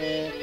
Amen.